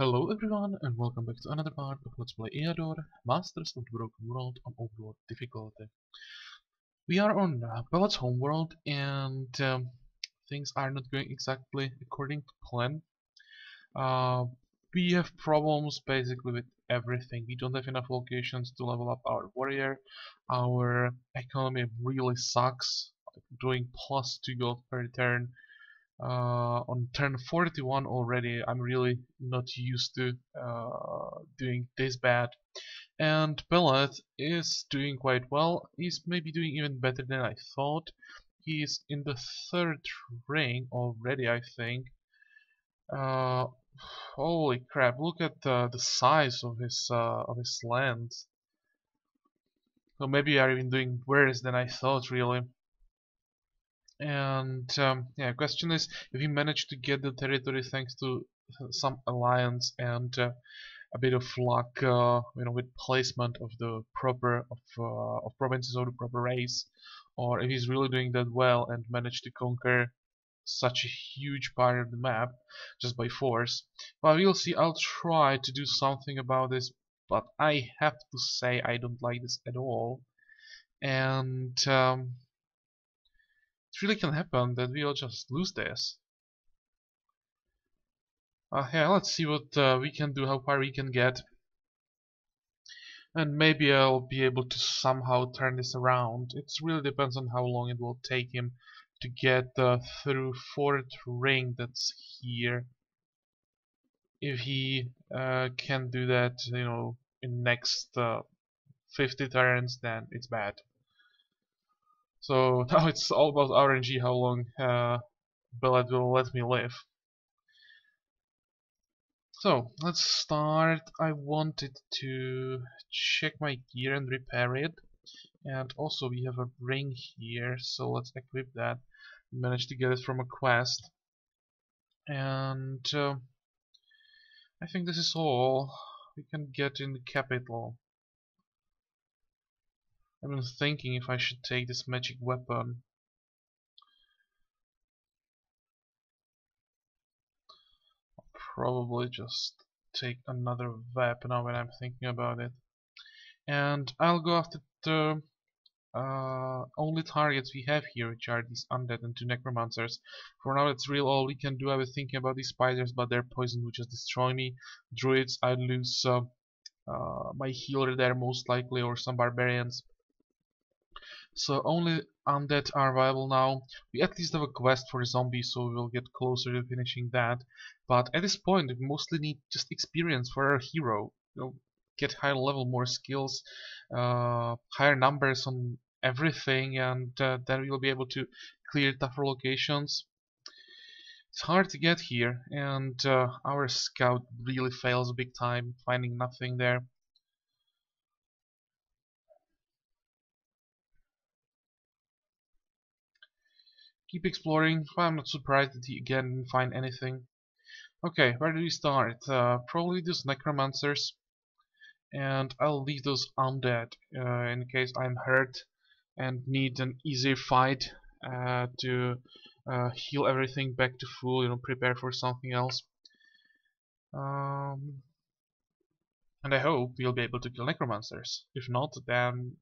Hello everyone and welcome back to another part of Let's Play Eador, Masters of the Broken World on Overlord difficulty. We are on uh, homeworld and um, things are not going exactly according to plan. Uh, we have problems basically with everything. We don't have enough locations to level up our warrior. Our economy really sucks, doing plus 2 gold per turn uh, on turn 41 already I'm really not used to uh, doing this bad. And Beleth is doing quite well. He's maybe doing even better than I thought. He's in the third ring already I think. Uh, holy crap look at the, the size of his uh, of his land so maybe I'm even doing worse than I thought really and um, yeah, question is if he managed to get the territory thanks to some alliance and uh, a bit of luck, uh, you know, with placement of the proper of uh, of provinces of the proper race, or if he's really doing that well and managed to conquer such a huge part of the map just by force. Well, we'll see. I'll try to do something about this, but I have to say I don't like this at all. And um, it really can happen that we'll just lose this. Uh, yeah, let's see what uh, we can do, how far we can get. And maybe I'll be able to somehow turn this around. It really depends on how long it will take him to get uh, through fourth ring that's here. If he uh, can do that, you know, in next uh, 50 turns, then it's bad. So now it's all about RNG how long uh, Beleth will let me live. So let's start. I wanted to check my gear and repair it. And also we have a ring here, so let's equip that. managed to get it from a quest. And uh, I think this is all we can get in the capital. I've been thinking if I should take this magic weapon. I'll probably just take another weapon now when I'm thinking about it. And I'll go after the uh, only targets we have here, which are these undead and two necromancers. For now, that's real all we can do. I was thinking about these spiders, but they're poison, which just destroy me. Druids, I'd lose uh, uh, my healer there most likely, or some barbarians. So only undead are viable now. We at least have a quest for a zombie, so we will get closer to finishing that. But at this point, we mostly need just experience for our hero. You know, get higher level, more skills, uh, higher numbers on everything, and uh, then we'll be able to clear tougher locations. It's hard to get here, and uh, our scout really fails big time, finding nothing there. Keep exploring. I'm not surprised that he again didn't find anything. Okay, where do we start? Uh, probably those necromancers. And I'll leave those undead uh, in case I'm hurt and need an easier fight uh, to uh, heal everything back to full, you know, prepare for something else. Um, and I hope we'll be able to kill necromancers. If not, then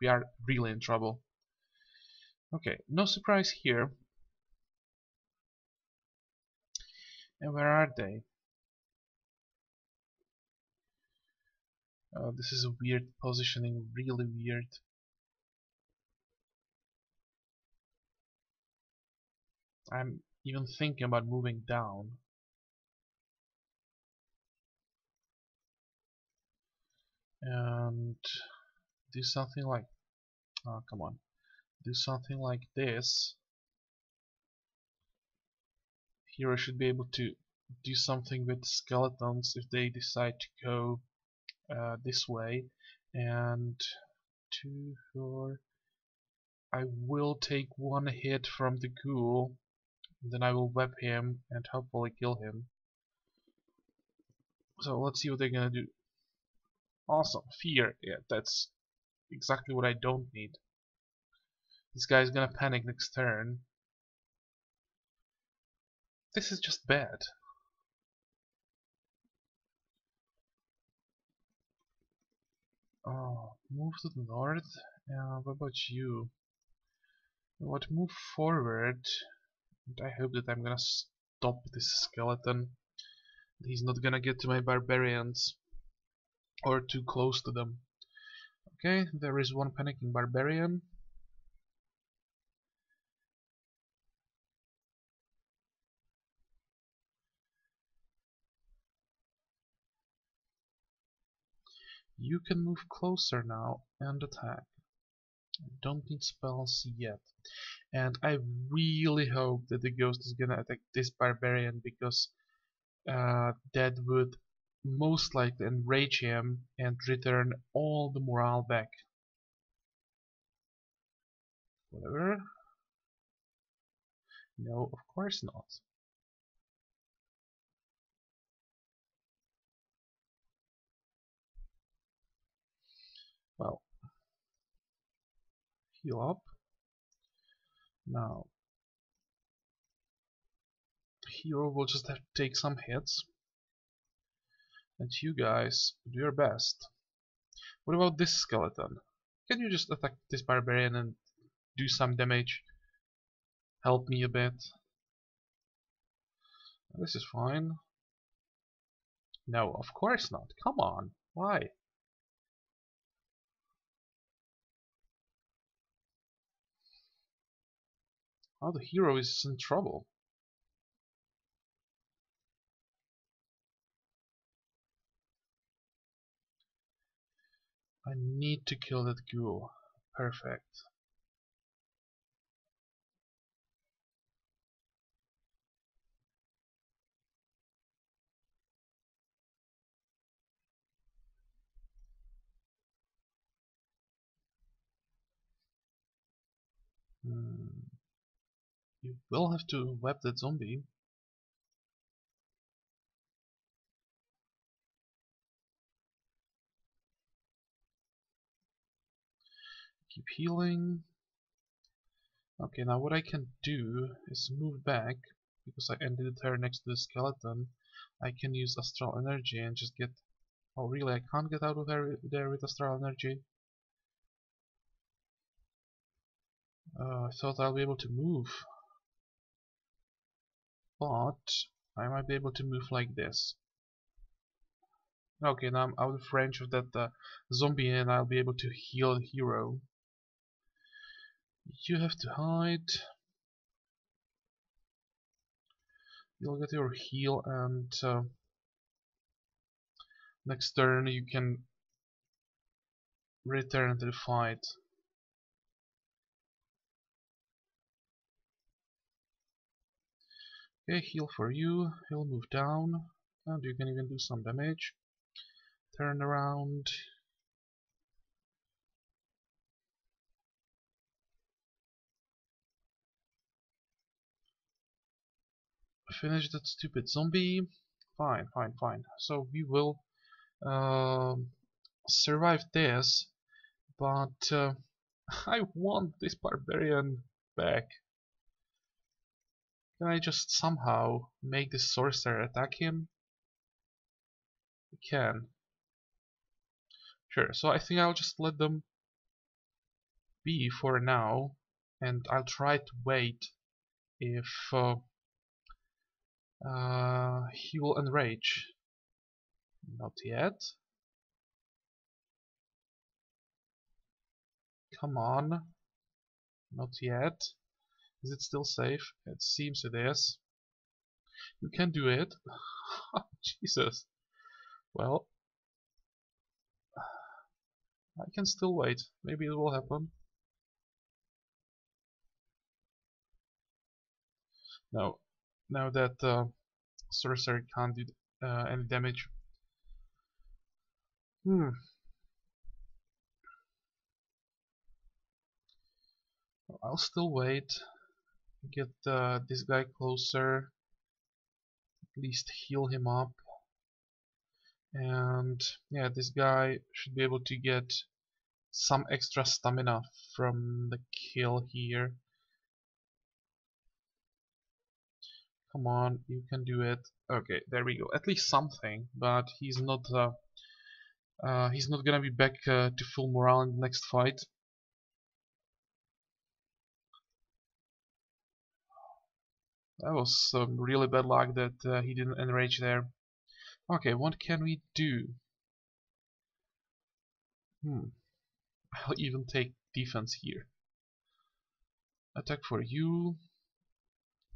we are really in trouble. Okay, no surprise here. And where are they? Oh, this is a weird positioning, really weird. I'm even thinking about moving down. And do something like, oh come on, do something like this, here I should be able to do something with skeletons if they decide to go uh, this way. And two four I will take one hit from the ghoul then I will web him and hopefully kill him. So let's see what they're gonna do. Awesome. Fear. Yeah that's exactly what I don't need this guy's gonna panic next turn. This is just bad. Oh, move to the north. What about you? What move forward? And I hope that I'm gonna stop this skeleton. He's not gonna get to my barbarians or too close to them. Okay, there is one panicking barbarian. You can move closer now and attack. Don't need spells yet. And I really hope that the ghost is gonna attack this barbarian because uh, that would most likely enrage him and return all the morale back. Whatever. No, of course not. Heal up. Now, hero will just have to take some hits. And you guys do your best. What about this skeleton? Can you just attack this barbarian and do some damage? Help me a bit. This is fine. No, of course not. Come on. Why? Oh, the hero is in trouble. I need to kill that ghoul. Perfect. Hmm. You will have to web that zombie. Keep healing. Okay, now what I can do is move back, because I ended the turn next to the skeleton. I can use astral energy and just get... Oh really, I can't get out of there, there with astral energy? Uh, I thought I'll be able to move but I might be able to move like this. Okay, now I'm out of range of that uh, zombie and I'll be able to heal the hero. You have to hide. You'll get your heal and uh, next turn you can return to the fight. Okay, heal for you. He'll move down. And you can even do some damage. Turn around. Finish that stupid zombie. Fine, fine, fine. So we will uh, survive this, but uh, I want this barbarian back. Can I just somehow make this sorcerer attack him? I can. Sure, so I think I'll just let them be for now and I'll try to wait if uh, uh, he will enrage. Not yet. Come on. Not yet. Is it still safe? It seems it is. You can do it. Jesus. Well, I can still wait. Maybe it will happen. Now, Now that uh, Sorcerer can't do uh, any damage. Hmm. I'll still wait get uh, this guy closer. At least heal him up. And yeah this guy should be able to get some extra stamina from the kill here. Come on you can do it. Okay there we go. At least something but he's not uh, Uh, he's not gonna be back uh, to full morale in the next fight. That was some really bad luck that uh, he didn't enrage there. Okay, what can we do? Hmm. I'll even take defense here. Attack for you.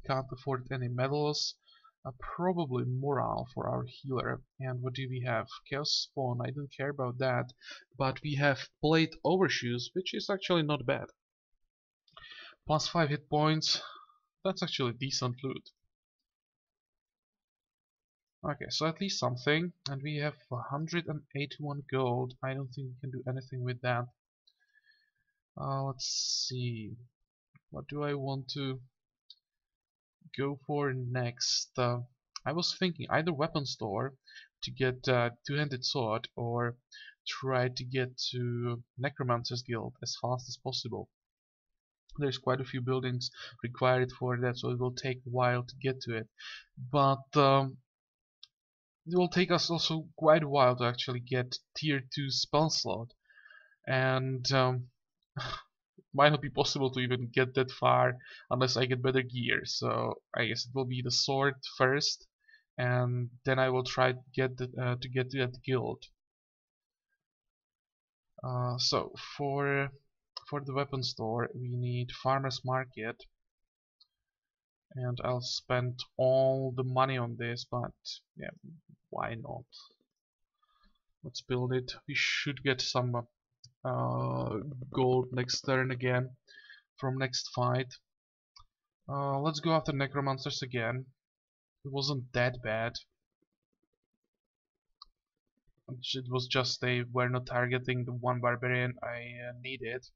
Can't afford any medals. Uh, probably morale for our healer. And what do we have? Chaos Spawn, I don't care about that. But we have Plate Overshoes, which is actually not bad. Plus 5 hit points. That's actually decent loot. Okay, so at least something. And we have 181 gold. I don't think we can do anything with that. Uh, let's see. What do I want to go for next? Uh, I was thinking either weapon store to get uh, two-handed sword or try to get to Necromancer's Guild as fast as possible. There's quite a few buildings required for that, so it will take a while to get to it. But um, it will take us also quite a while to actually get tier 2 spell slot. And um, might not be possible to even get that far unless I get better gear. So I guess it will be the sword first, and then I will try to get the, uh, to get to that guild. Uh, so for for the weapon store we need farmers market and I'll spend all the money on this but yeah why not let's build it we should get some uh, gold next turn again from next fight. Uh, let's go after necromancers again. It wasn't that bad. It was just they were not targeting the one barbarian I uh, needed.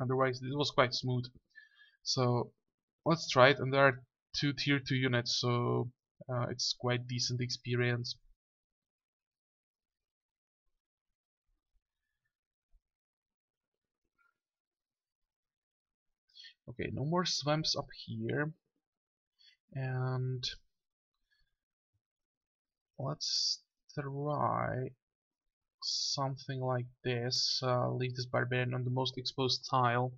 Otherwise, it was quite smooth. So let's try it. And there are two tier 2 units, so uh, it's quite decent experience. Okay, no more swamps up here. And let's try something like this. Uh, leave this barbarian on the most exposed tile.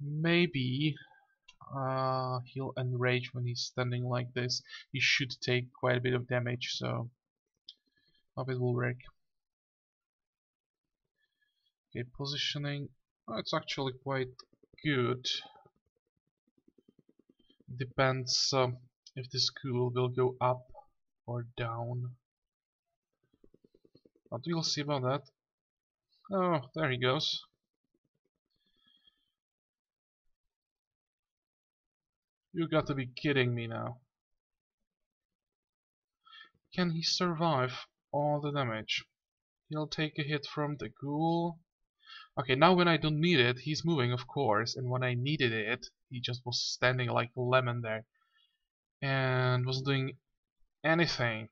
Maybe uh, he'll enrage when he's standing like this. He should take quite a bit of damage, so hope it will work. Okay, positioning. Oh, it's actually quite good. Depends um, if the school will go up or down. But we'll see about that. Oh, there he goes. You got to be kidding me now. Can he survive all the damage? He'll take a hit from the ghoul, Okay, now when I don't need it, he's moving, of course, and when I needed it, he just was standing like a lemon there. And wasn't doing anything.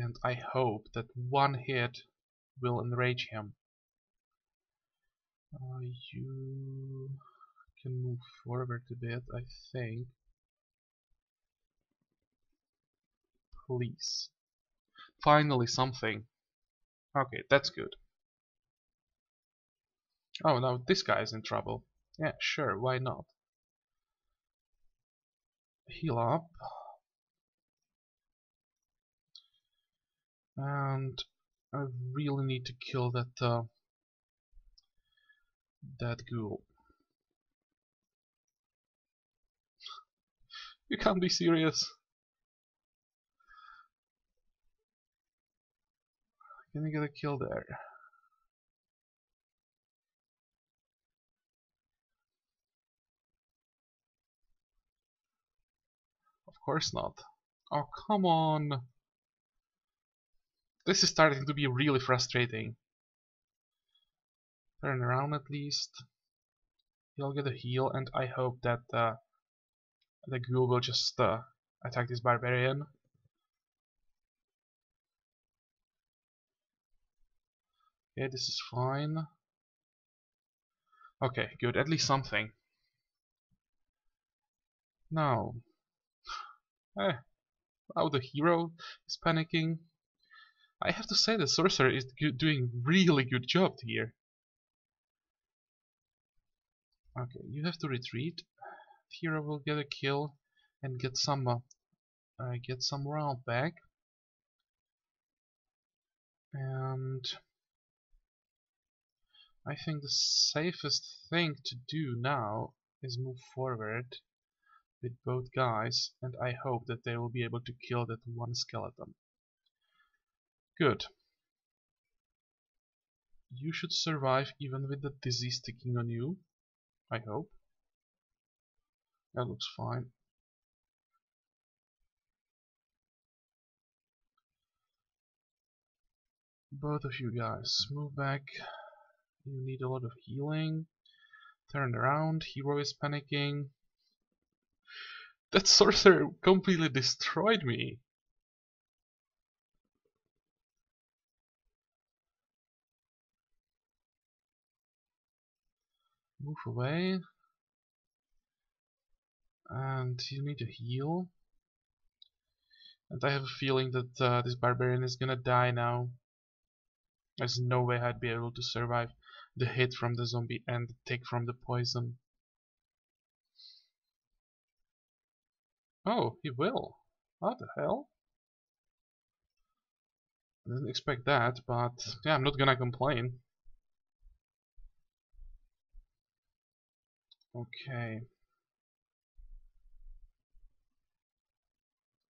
And I hope that one hit will enrage him. Uh, you can move forward a bit, I think. Please. Finally something. Okay, that's good. Oh, now this guy's in trouble. Yeah, sure, why not? Heal up. And I really need to kill that uh, that ghoul. You can't be serious. Gonna get a kill there. Of course not. Oh, come on. This is starting to be really frustrating. Turn around at least. He'll get a heal and I hope that uh, the ghoul will just uh, attack this barbarian. Okay, this is fine. Okay, good, at least something. Now, Eh, now the hero is panicking. I have to say the sorcerer is doing really good job here. Okay, you have to retreat. Hero will get a kill and get some uh, uh, get some morale back. And I think the safest thing to do now is move forward with both guys and I hope that they will be able to kill that one skeleton. Good. You should survive even with the disease sticking on you. I hope. That looks fine. Both of you guys, move back. You need a lot of healing. Turn around, hero is panicking. That sorcerer completely destroyed me. Move away. And you need to heal. And I have a feeling that uh, this barbarian is gonna die now. There's no way I'd be able to survive the hit from the zombie and the tick from the poison. Oh, he will. What the hell? I didn't expect that, but yeah, I'm not gonna complain. Okay.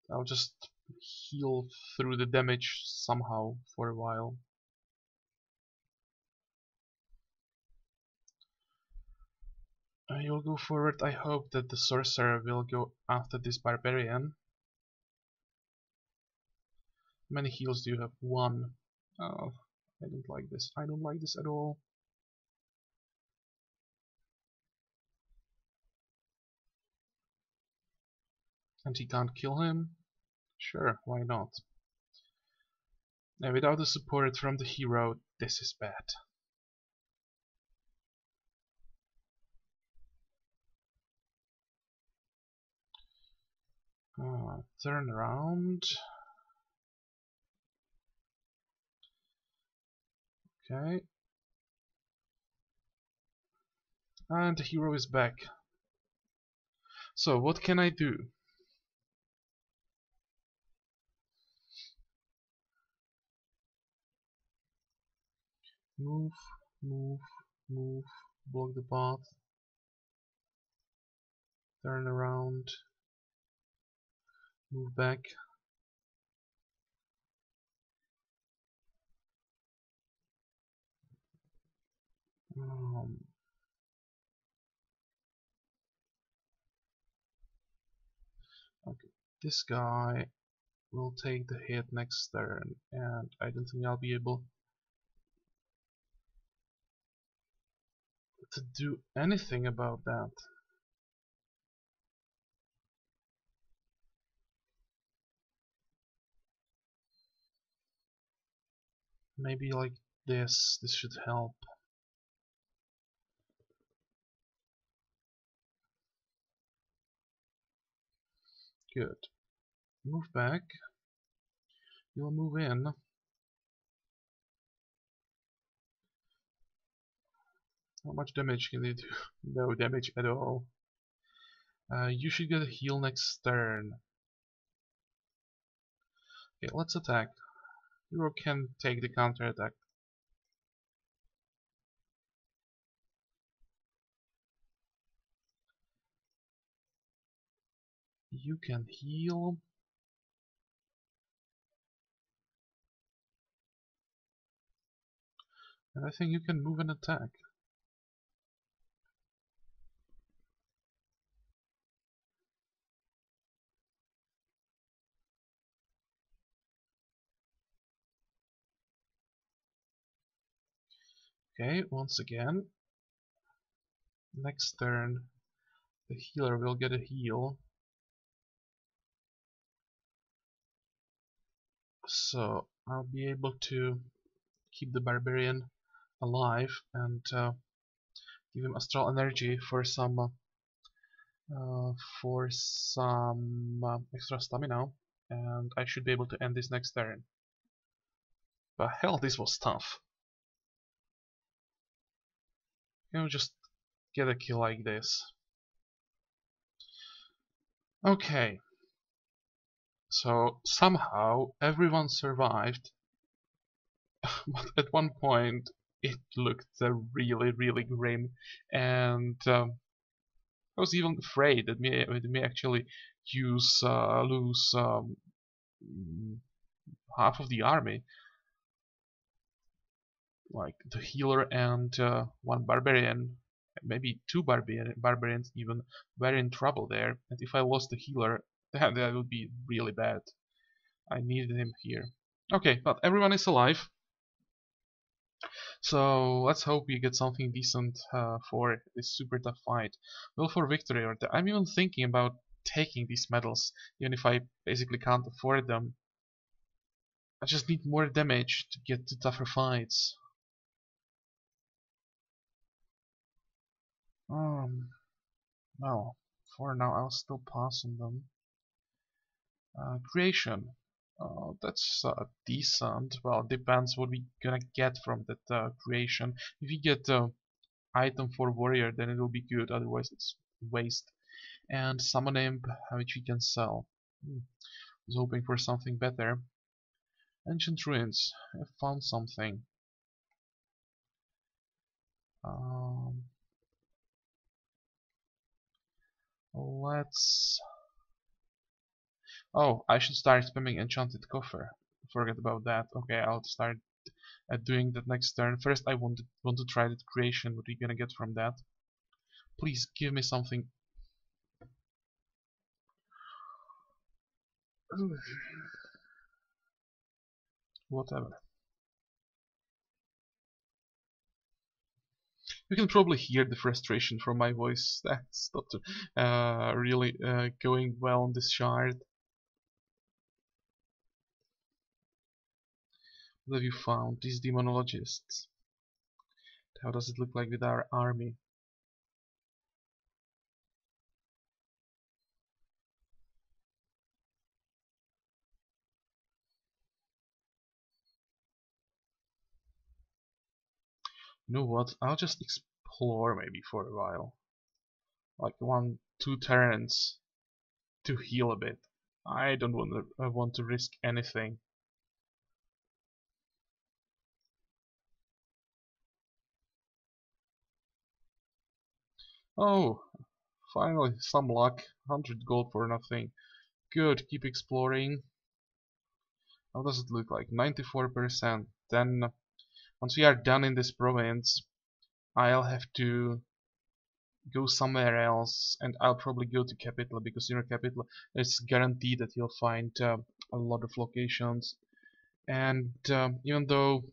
I'll just heal through the damage somehow for a while. Uh, you'll go forward. I hope that the sorcerer will go after this barbarian. How many heals do you have? One. Oh, I don't like this. I don't like this at all. And he can't kill him? Sure, why not? Now, without the support from the hero, this is bad. Uh, turn around. Okay. And the hero is back. So what can I do? Move, move, move, block the path. Turn around. Move back. Um, okay this guy will take the hit next turn and I don't think I'll be able to do anything about that. Maybe like this this should help. Good. Move back. You'll move in how much damage can they do no damage at all uh, you should get a heal next turn okay let's attack Hero can take the counter attack. You can heal. And I think you can move and attack. Okay, once again. Next turn, the healer will get a heal. So I'll be able to keep the barbarian alive and uh, give him astral energy for some uh, uh, for some uh, extra stamina and I should be able to end this next turn. But hell, this was tough. You know, just get a kill like this. Okay. So somehow everyone survived. but at one point it looked uh, really, really grim. And um, I was even afraid that me, it may actually use uh, lose um, half of the army like the healer and uh, one barbarian maybe two barbarian, barbarians even were in trouble there and if I lost the healer that, would be really bad I needed him here okay but everyone is alive so let's hope we get something decent uh, for this super tough fight. Well, for victory, or I'm even thinking about taking these medals, even if I basically can't afford them. I just need more damage to get to tougher fights. Um, well, for now I'll still pass on them. Uh, creation. Uh, that's uh, decent. Well, depends what we gonna get from that uh, creation. If we get uh, item for warrior, then it will be good. Otherwise, it's waste. And summon imp, which we can sell. Hmm. Was hoping for something better. Ancient ruins. I found something. Um, let's Oh, I should start spamming Enchanted Coffer. Forget about that. Okay, I'll start uh, doing that next turn. First, I want to, want to try that creation. What are you gonna get from that? Please give me something. Whatever. You can probably hear the frustration from my voice. That's not uh, really uh, going well on this shard. What have you found? These demonologists. How does it look like with our army? You know what? I'll just explore maybe for a while. Like one, two turns to heal a bit. I don't want to, I want to risk anything. Oh, finally, some luck. 100 gold for nothing. Good, keep exploring. How does it look like? 94%. Then, once we are done in this province, I'll have to go somewhere else and I'll probably go to capital because in capital it's guaranteed that you'll find uh, a lot of locations and um, even though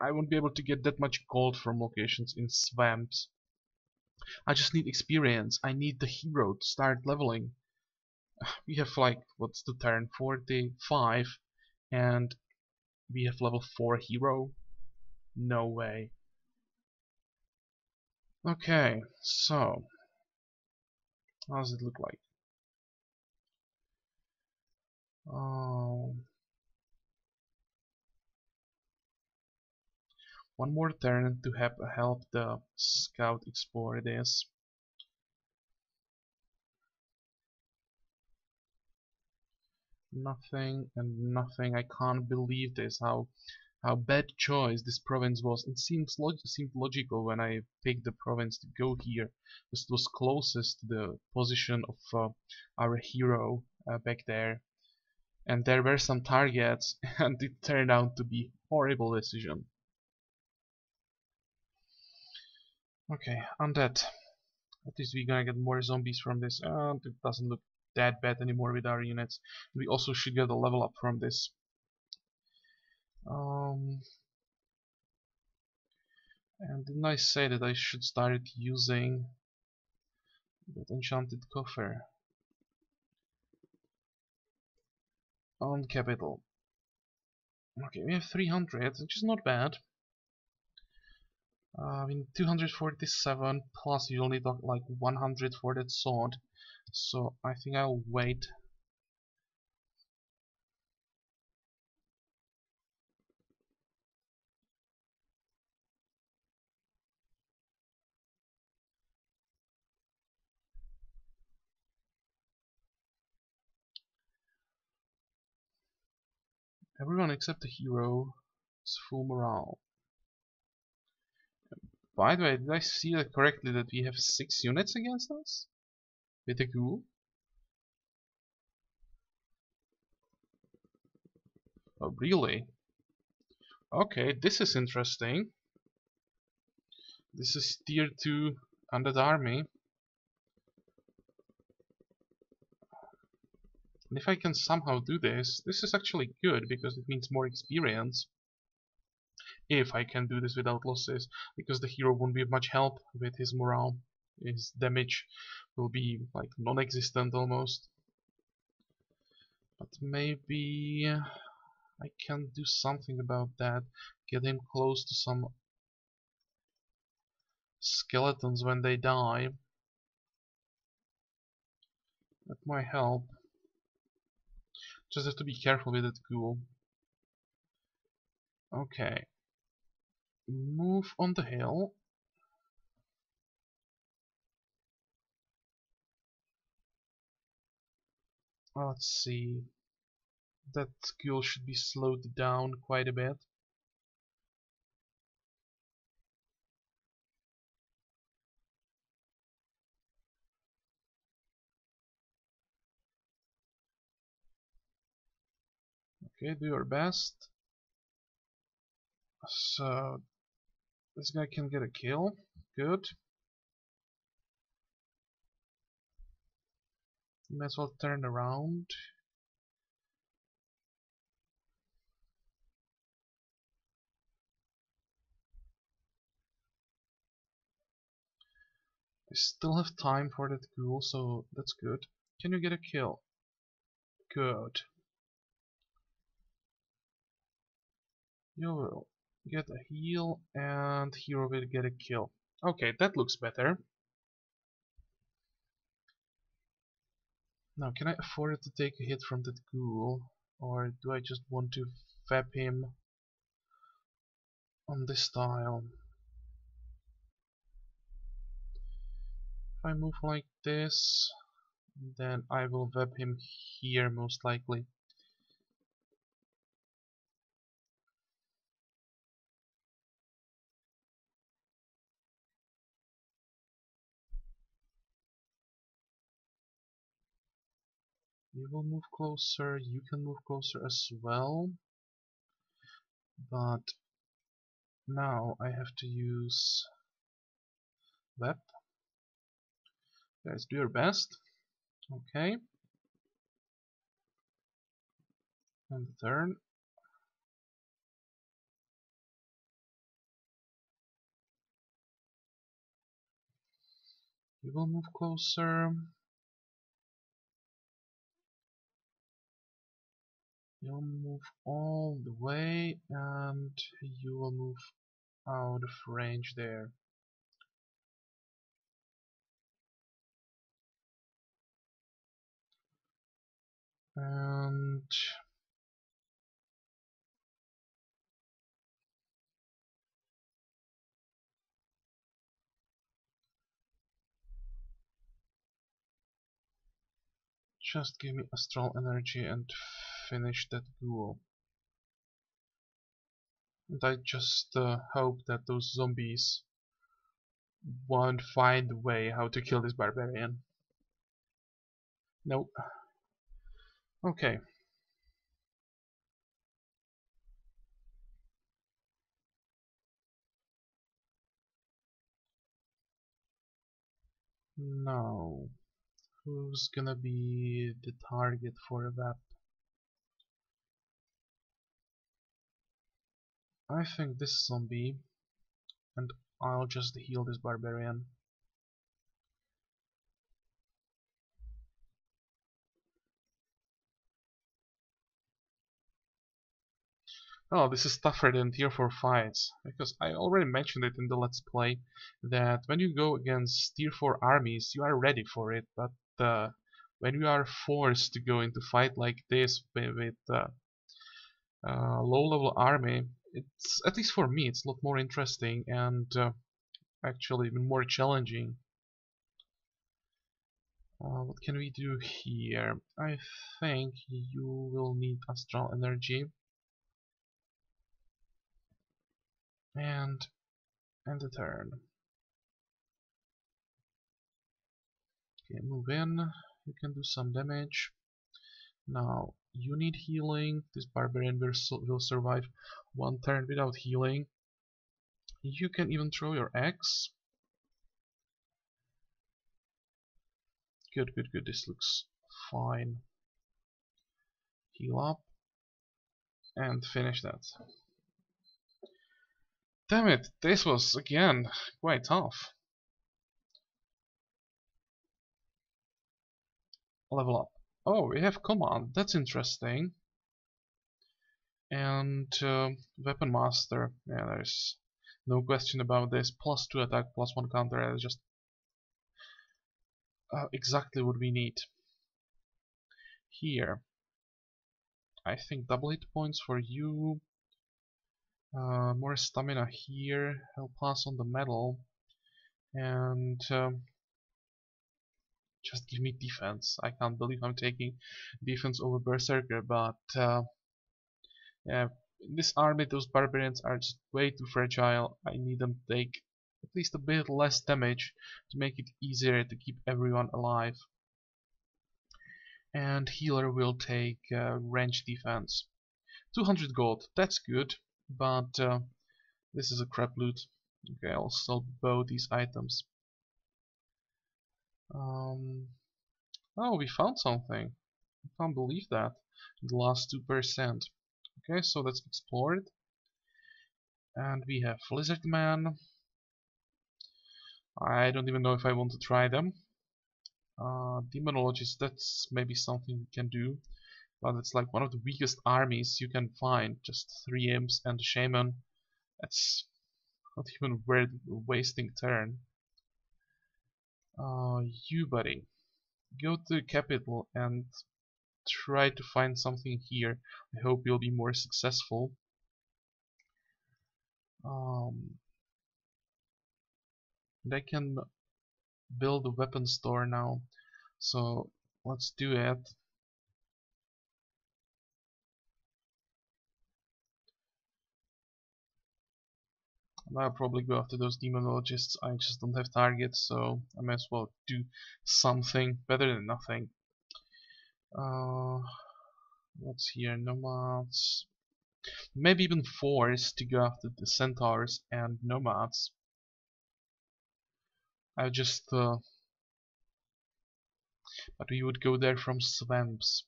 I won't be able to get that much gold from locations in swamps I just need experience. I need the hero to start leveling. We have like, what's the turn? 45 and we have level 4 hero? No way. Okay, so how does it look like? Um, One more turn to have help the scout explore this. Nothing and nothing. I can't believe this. How how bad choice this province was. It seems log seemed logical when I picked the province to go here, because it was closest to the position of uh, our hero uh, back there. And there were some targets, and it turned out to be horrible decision. Okay, undead. At least we're gonna get more zombies from this. And it doesn't look that bad anymore with our units. We also should get a level up from this. Um, and didn't I say that I should start using that enchanted coffer on capital? Okay, we have 300, which is not bad. Uh, I mean, 247 plus you only got like 100 for that sword. So I think I'll wait. Everyone except the hero is full morale. By the way, did I see that correctly that we have six units against us? With the ghoul? Oh, really? Okay, this is interesting. This is tier 2 undead army. And if I can somehow do this, this is actually good because it means more experience if I can do this without losses, because the hero won't be of much help with his morale. His damage will be like non-existent almost. But maybe I can do something about that. Get him close to some skeletons when they die. That might help. Just have to be careful with that ghoul. Okay move on the hill. Let's see. That skill should be slowed down quite a bit. Okay, do your best. So this guy can get a kill. Good. Might as well turn around. I still have time for that ghoul, so that's good. Can you get a kill? Good. You will get a heal and hero will get a kill. Okay, that looks better. Now, can I afford to take a hit from that ghoul? Or do I just want to fab him on this tile? If I move like this, then I will web him here most likely. You will move closer, you can move closer as well. But now I have to use web. Guys, do your best. Okay. And turn. You will move closer. You'll move all the way and you will move out of range there. And just give me astral energy and finish that ghoul. And I just uh, hope that those zombies won't find a way how to kill this barbarian. Nope. Okay. Now, who's gonna be the target for a? I think this zombie and I'll just heal this barbarian. Oh, this is tougher than tier 4 fights, because I already mentioned it in the Let's Play, that when you go against tier 4 armies, you are ready for it, but uh, when you are forced to go into fight like this with, with uh, uh, low-level army, it's at least for me, it's a lot more interesting and uh, actually even more challenging. Uh, what can we do here? I think you will need astral energy. and end the turn. Okay, move in. You can do some damage. Now, you need healing. This barbarian will, survive one turn without healing. You can even throw your axe. Good, good, good. This looks fine. Heal up. And finish that. Damn it, this was, again, quite tough. Level up. Oh, we have command, that's interesting. And uh, weapon master, yeah, there's no question about this. Plus 2 attack, plus 1 counter, that's just uh, exactly what we need. Here, I think double hit points for you, uh, more stamina here. I'll pass on the metal. And um, just give me defense. I can't believe I'm taking defense over Berserker, but uh, yeah, in this army those barbarians are just way too fragile. I need them to take at least a bit less damage to make it easier to keep everyone alive. And healer will take uh, range defense. 200 gold, that's good but uh, this is a crap loot. Okay, I'll sell both these items. Um, oh, we found something. I can't believe that. The last 2%. Okay, so let's explore it. And we have Lizard Man. I don't even know if I want to try them. Uh, Demonologist, that's maybe something we can do but it's like one of the weakest armies you can find. Just three imps and a shaman. That's not even worth wasting turn. Uh, you buddy, go to capital and try to find something here. I hope you'll be more successful. Um, they can build a weapon store now, so let's do it. I'll probably go after those demonologists. I just don't have targets, so I may as well do something better than nothing. Uh, what's here? Nomads. Maybe even forced to go after the centaurs and nomads. I just. Uh, but we would go there from swamps.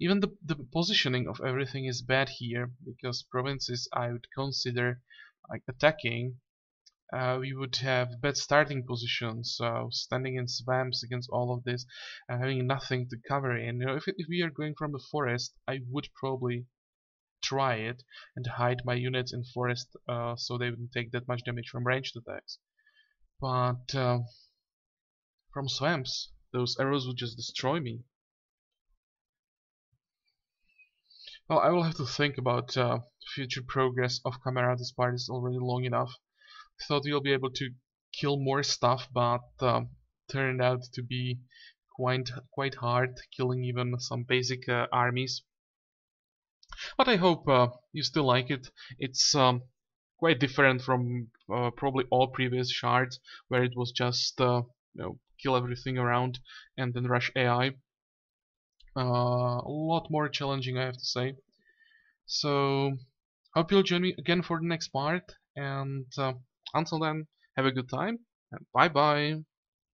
Even the, the positioning of everything is bad here, because provinces I would consider like attacking, uh, we would have bad starting positions. So standing in swamps against all of this, and having nothing to cover in. You know, if if we are going from the forest, I would probably try it and hide my units in forest uh, so they wouldn't take that much damage from ranged attacks. But uh, from swamps, those arrows would just destroy me. Well, I will have to think about uh, future progress of Chimera. This part is already long enough. I thought we'll be able to kill more stuff, but uh, turned out to be quite quite hard, killing even some basic uh, armies. But I hope uh, you still like it. It's um, quite different from uh, probably all previous shards, where it was just uh, you know kill everything around and then rush AI. Uh, a lot more challenging I have to say so hope you'll join me again for the next part and uh, until then have a good time and bye bye